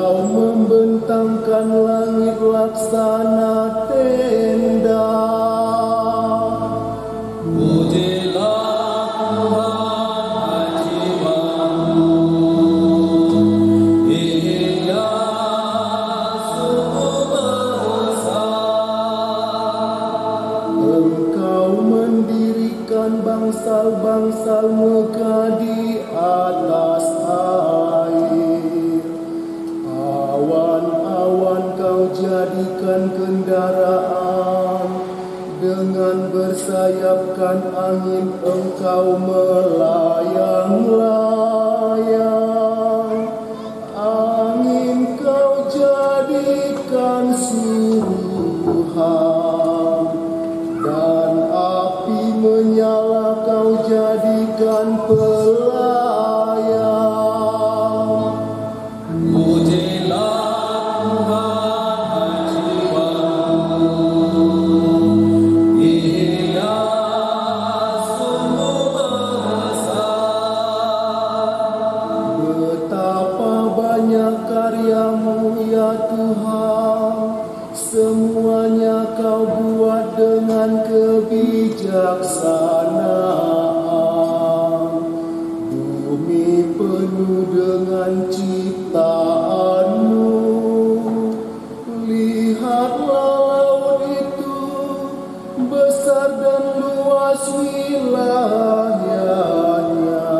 Engkau membentangkan langit laksana tenda. Bangsal-bangsal megah di atas jadikan kendaraan, dengan bersayapkan angin engkau melayang-layang. Angin kau jadikan suruhan Tuhan Semuanya kau buat dengan kebijaksanaan. Bumi penuh dengan ciptaanmu. Lihatlah laut itu besar dan luas wilayahnya.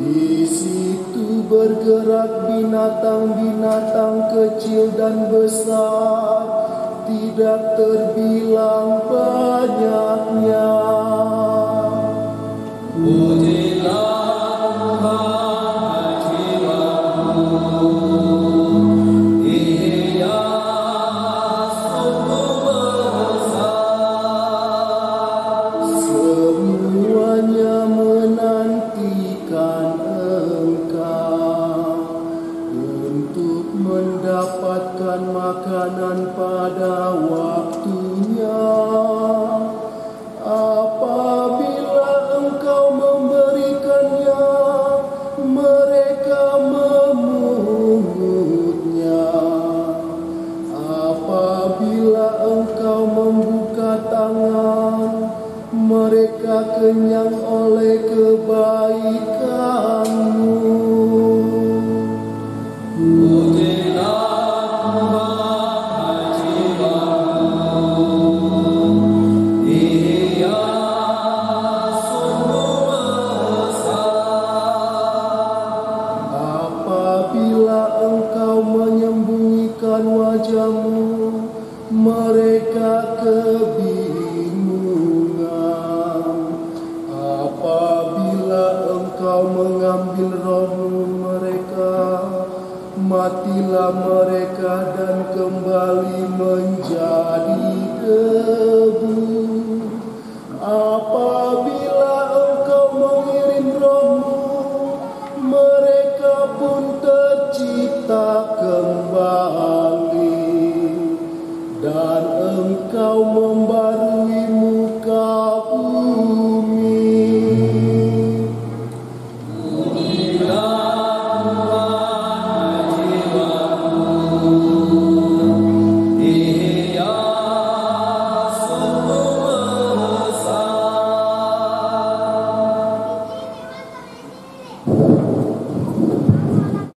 Di situ bergerak binatang-binatang kecil dan besar, tidak terbilang banyaknya. Semuanya makanan pada waktunya. Apabila engkau memberikannya, mereka memungutnya. Apabila engkau membuka tangan, mereka kenyang oleh kebaikanmu. dan wajahmu mereka kebingungan. Apabila engkau mengambil rohmu mereka matilah mereka dan kembali menjadi debu. Apabila engkau mengirim rohmu mereka pun tercipta kembali dan engkau membaca